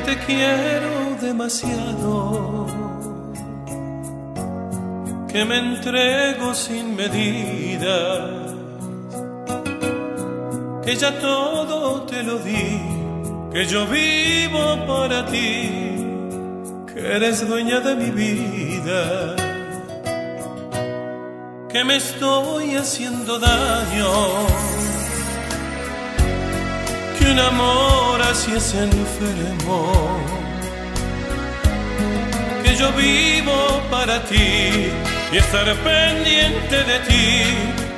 te quiero demasiado, que me entrego sin medida, que ya todo te lo di, que yo vivo para ti, que eres dueña de mi vida, que me estoy haciendo daño un amor así es enfermo, que yo vivo para ti y estar pendiente de ti,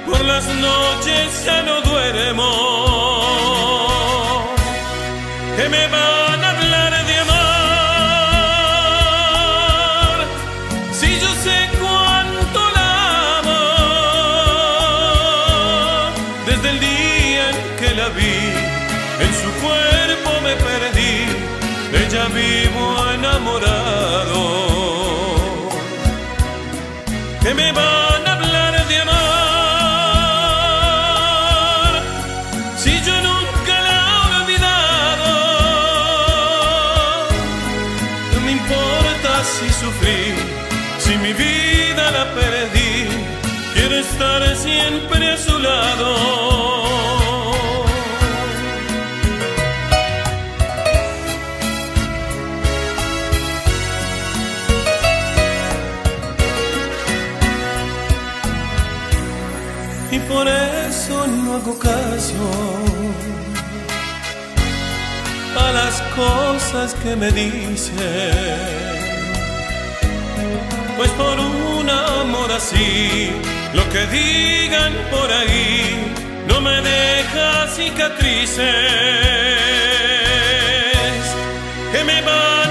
por las noches ya no duermo, que me van a hablar de amar, si yo sé cuánto la amo, desde el día en que la vi ella vivo enamorado. Que me van a hablar de amar, si yo nunca la he olvidado. No me importa si sufrí, si mi vida la perdí, quiero estar siempre a su lado. No hago caso a las cosas que me dicen. Pues por un amor así, lo que digan por ahí no me deja cicatrices. Que me van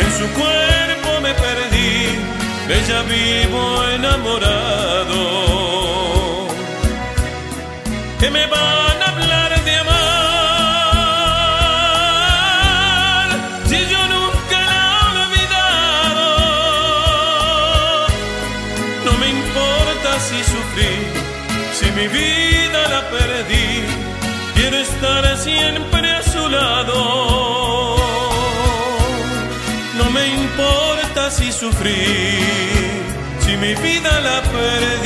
en su cuerpo me perdí, de ella vivo enamorado. Que me van a hablar de amar si yo nunca la he olvidado. No me importa si sufrí, si mi vida la perdí, quiero estar siempre sufrí, si mi vida la perdí.